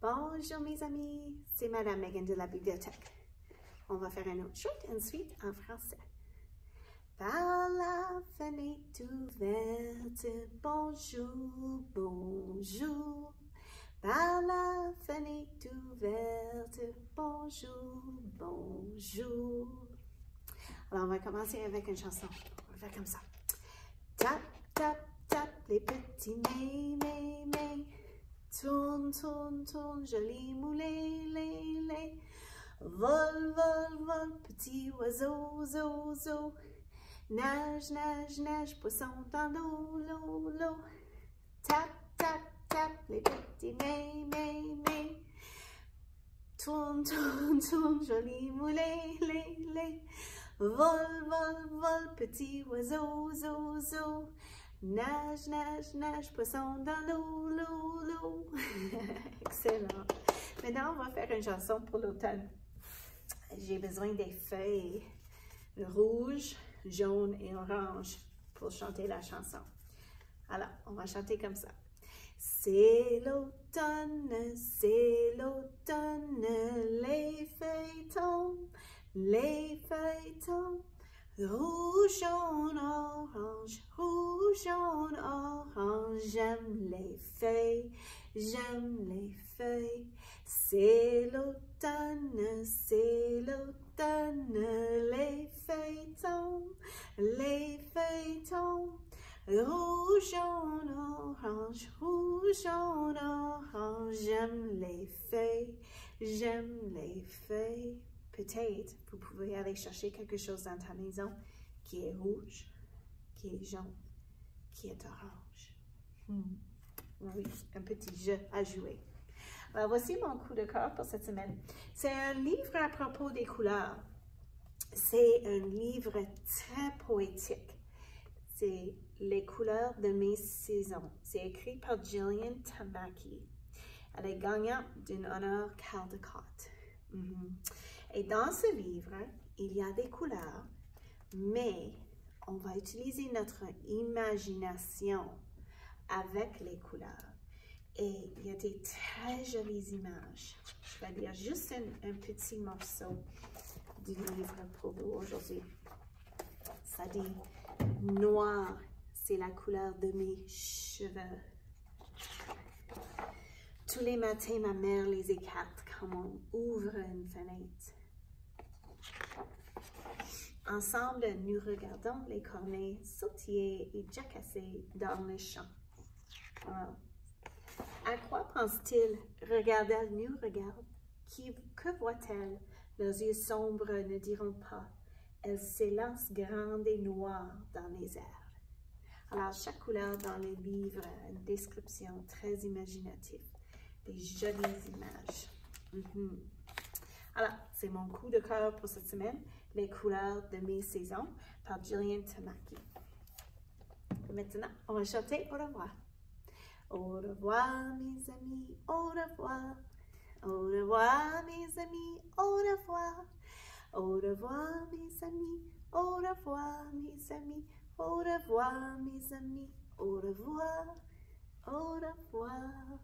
Bonjour mes amis, c'est Madame Megan de la bibliothèque. On va faire un autre chute ensuite en français. Par la fenêtre ouverte, bonjour, bonjour. Par la fenêtre ouverte, bonjour, bonjour. Alors, on va commencer avec une chanson. On va faire comme ça. Tap, tap, tap, les petits nez. Tourne, tourne, tourne, joli moulet, lé, lé. Vol, vol, vol, petit oiseau, zo, zo. Nage, nage, nage, poisson dans l'eau, l'eau. Tap, tap, tap, les petits nez, nez, nez. Tourne, tourne, tourne, joli moulet, lé, lé. Vol, vol, vol, petit oiseau, zo, zo. Nage, nage, nage, poisson dans l'eau, l'eau, l'eau. Excellent. Maintenant, on va faire une chanson pour l'automne. J'ai besoin des feuilles rouges, jaunes et oranges pour chanter la chanson. Alors, on va chanter comme ça. C'est l'automne, c'est l'automne, les feuilles tombent, les feuilles tombent. Rouge, jaune, orange, rouge, jaune, orange, j'aime les feuilles, j'aime les feuilles. C'est l'automne, c'est l'automne, les feuilles tombent, les feuilles tombent. Rouge, jaune, orange, rouge, jaune, orange, j'aime les feuilles, j'aime les feuilles. Peut-être vous pouvez aller chercher quelque chose dans ta maison qui est rouge, qui est jaune, qui est orange. Oui, un petit jeu à jouer. Alors, voici mon coup de cœur pour cette semaine. C'est un livre à propos des couleurs. C'est un livre très poétique. C'est Les couleurs de mes saisons. C'est écrit par Gillian Tamaki. Elle est gagnante d'un honneur Caldecott. Mm Et dans ce livre, il y a des couleurs, mais on va utiliser notre imagination avec les couleurs. Et il y a des très jolies images. Je vais lire juste un, petit morceau du livre pour vous aujourd'hui. Ça dit noir, c'est la couleur de mes cheveux. Tous les matins, ma mère les écarte comme on ouvre une fenêtre. Ensemble, nous regardons les cornets sautiller et jacasser dans le champ. À quoi pense-t-il? Regarde-elle nous regarde. Qui, que voit-elle? Leurs yeux sombres ne diront pas. Elle s'élance grande et noire dans les airs. Alors, chaque couleur dans les livres a une description très imaginative. Des jolies images. Mhm. Alors, c'est mon coup de cœur pour cette semaine. Les couleurs de mes saisons par Gillian Tamaki. Maintenant, on va chanter au revoir. Au revoir, mes amis, au revoir. Au revoir, mes amis, au revoir. Au revoir, mes amis, au revoir, mes amis. Au revoir, mes amis, au revoir, au revoir.